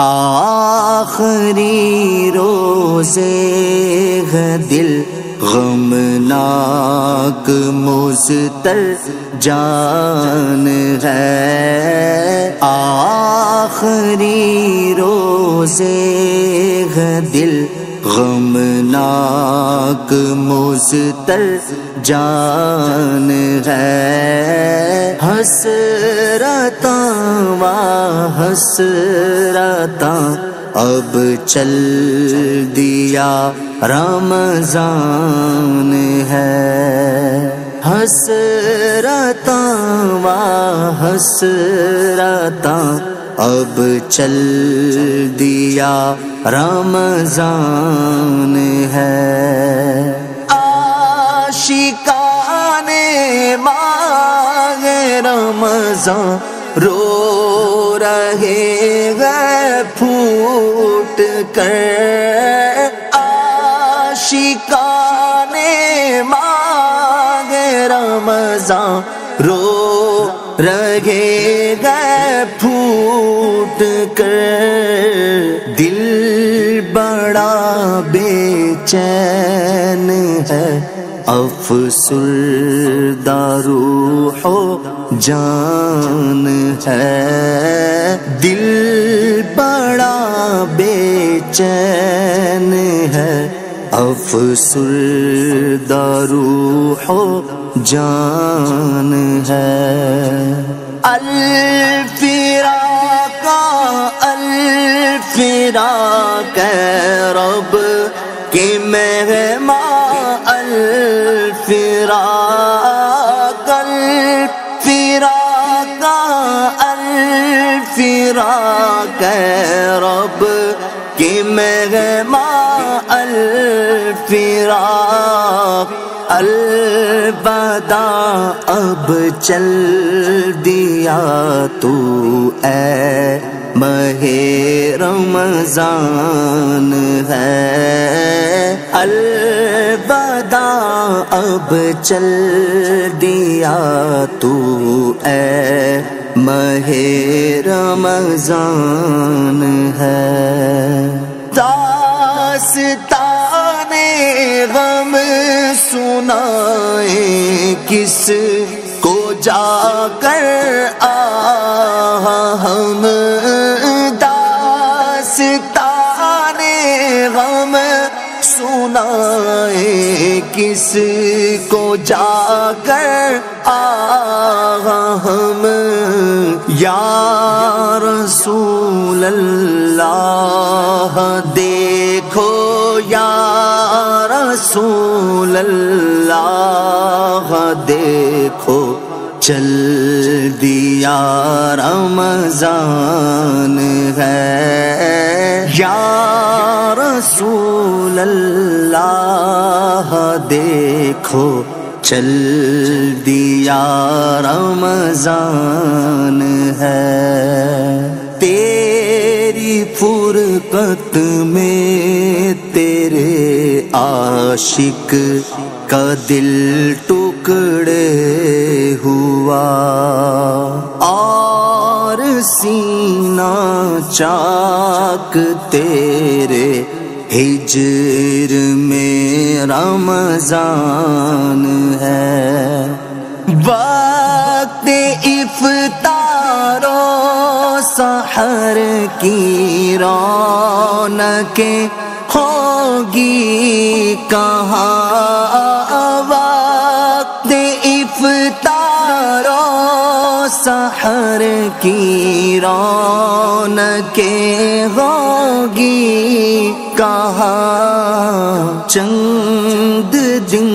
आखरी रोज़े है दिल गमनाक मुस्तर जान है। आखरी रोज़े दिल गमनाक मुस्तर जान है। हसरता वा हसरता अब चल दिया रमज़ान है। हसरता वा हसरता। अब चल दिया रमज़ान है। आशिकाने मांग रमज़ान। रो रहे गए फूट कर। आशिकाने मांग रमज़ान रो रहे गए फूट कर। दिल बड़ा बेचैन है। अफसुरदारू हो जान है। दिल बड़ा बेचैन है। अफसुरदारू हो जान है। अलफिरा का अलफिरा कै रब कि मेहमा अलफिरा कल फिरा का अलफिरा कै रब कि मेहमा अलबदा अब चल दिया तू ए महे रमज़ान है। अलबदा अब चल दिया तू ए महे रमज़ान है। किस को जाकर आ हम दास तारे गम सुनाए किस को जाकर आ हम यार रसूल देखो या रसूल अल्लाह देखो चल दिया रमज़ान है। या रसूल अल्लाह देखो चल दिया रमज़ान है। तेरी फुरकत में तेरे आशिक का दिल टुकड़े हुआ। और सीना चाक तेरे हिजर में रमज़ान सहर की रौनकें होगी कहाँ? वक्त इफ्तारो, सहर की रौनकें होगी कहाँ? चंद दिन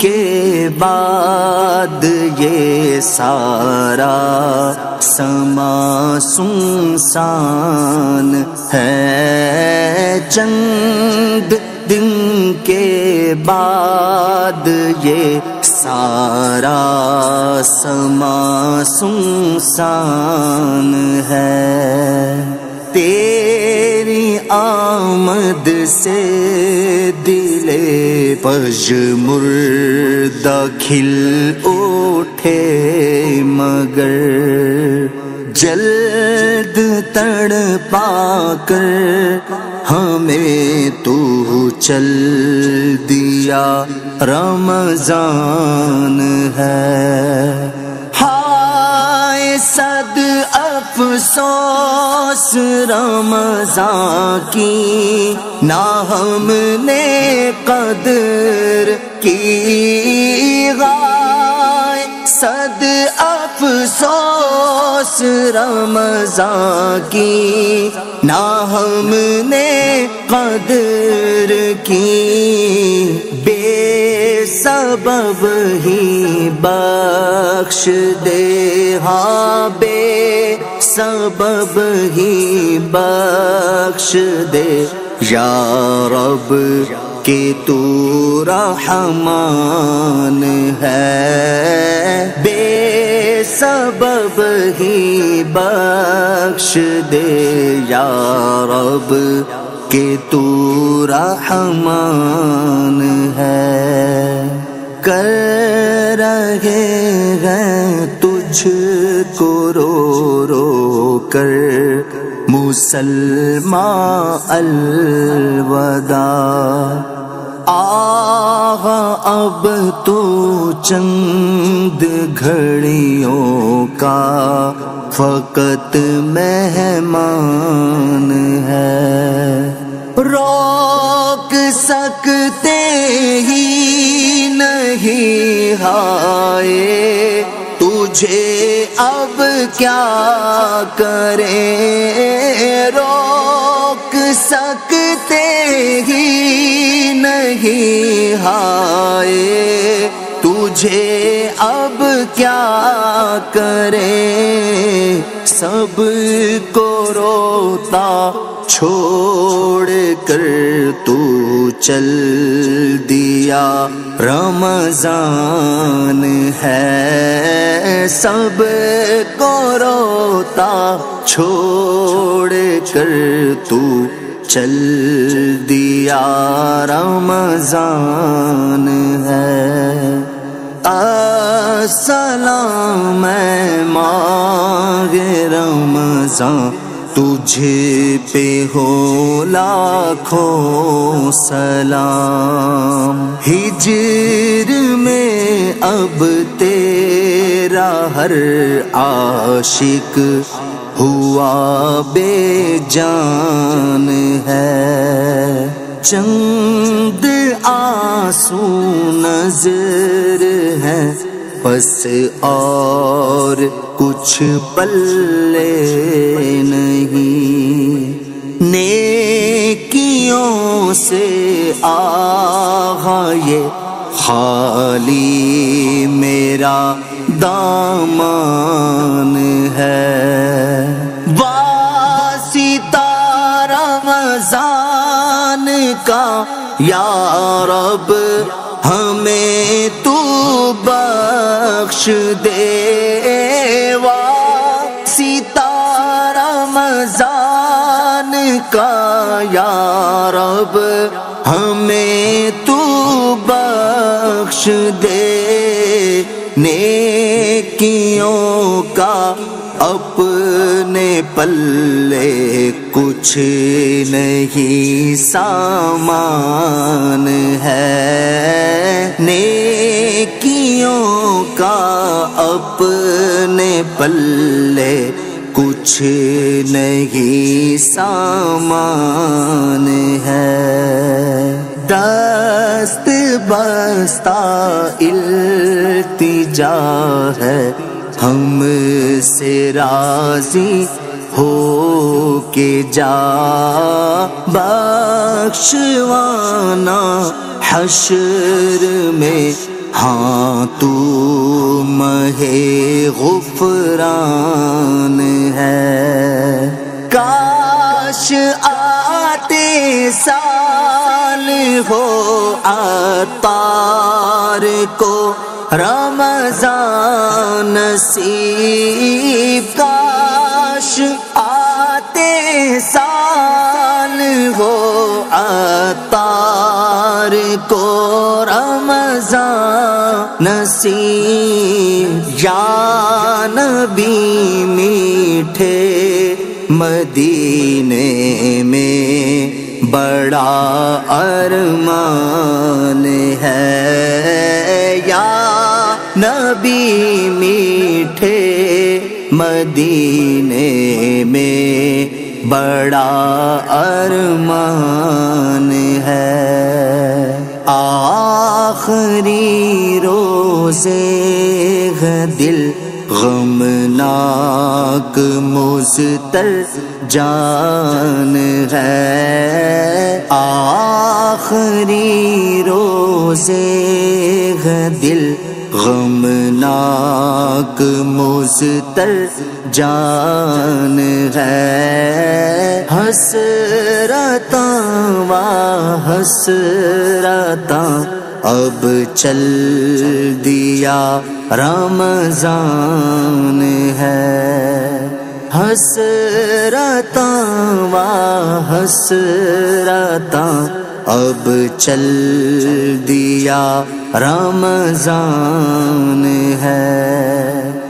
के बाद ये सारा समा सुनसान है। चंद दिन के बाद ये सारा समा सुनसान है। तेरी आमद से दिले पजमुर्दा खिल उठे मगर जल्द तड़ पाकर हमें तू चल दिया, रमज़ान है। हाय सद अफसोस रमज़ान की ना हमने कदर की। गाय सद अफसोस रमज़ान की, ना हमने कदर की। बेसबब ही बख्श दे हाँ बे सबब ही बख्श दे। या रब, के तू रहमान है। बेसबब ही बख्श दे या रब के तू रहमान है। कर रहे हैं तुझको रो रो कर मुसलमा अलवदा। आह अब तो चंद घड़ियों का फकत मेहमान है। रोक सकते ही नहीं हाय, तुझे अब क्या करें? रोक सकते ही नहीं हाय। तुझे अब क्या करें? सबको रोता छोड़ कर तू चल दिया। रमज़ान है। सबको रोता छोड़ कर तू चल दिया रमज़ान है। असलाम माग रमज़ान। तुझे पे हो लाखों सलाम। हिजर में अब तेरा हर आशिक हुआ बेजान है। चंद आँसू नज़र है, बस और कुछ पल्ले नहीं। नेकियों से आहा, ये खाली मेरा दामान है। का, या रब, हमें तू बख्श देवा। सितारा मजान का रब, हमें तू बख्श दे नेकियों का। अपने पल्ले कुछ नहीं सामान है। नेकियों का अपने पल्ले कुछ नहीं सामान है। दस्त बस्ता इल्तिजा है। हम से राज़ी हो के जा। बख्शवाना हशर में। हाँ तू महे गुफरान है। काश आते साल हो अतार को रमज़ान नसीब काश आते साल हो अतार को रमज़ान नसीब। या नबी मीठे मदीने में बड़ा अरमान है। नबी मीठे मदीने में बड़ा अरमान है। आखरी रोज़े दिल गमनाक मुस्तर जान है। आखरी रोज़े दिल गमनाक मुस्तर जान है। हसरता वा हसरता, अब चल दिया रमज़ान है। हसरता वा हसरता अब चल दिया रमज़ान है।